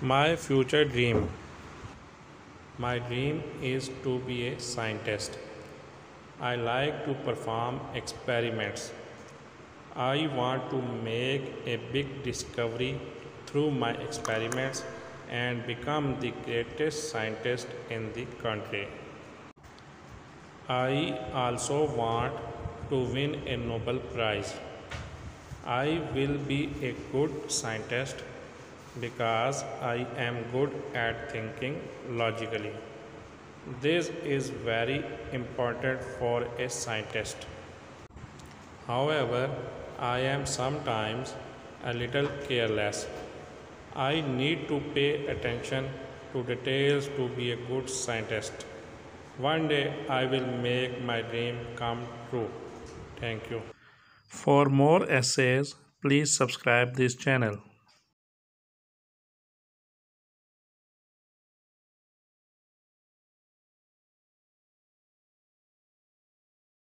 My future dream. My dream is to be a scientist. I like to perform experiments. I want to make a big discovery through my experiments and become the greatest scientist in the country. I also want to win a Nobel Prize. I will be a good scientist because I am good at thinking logically. This is very important for a scientist. However, I am sometimes a little careless. I need to pay attention to details to be a good scientist. One day I will make my dream come true. Thank you. For more essays, please subscribe this channel.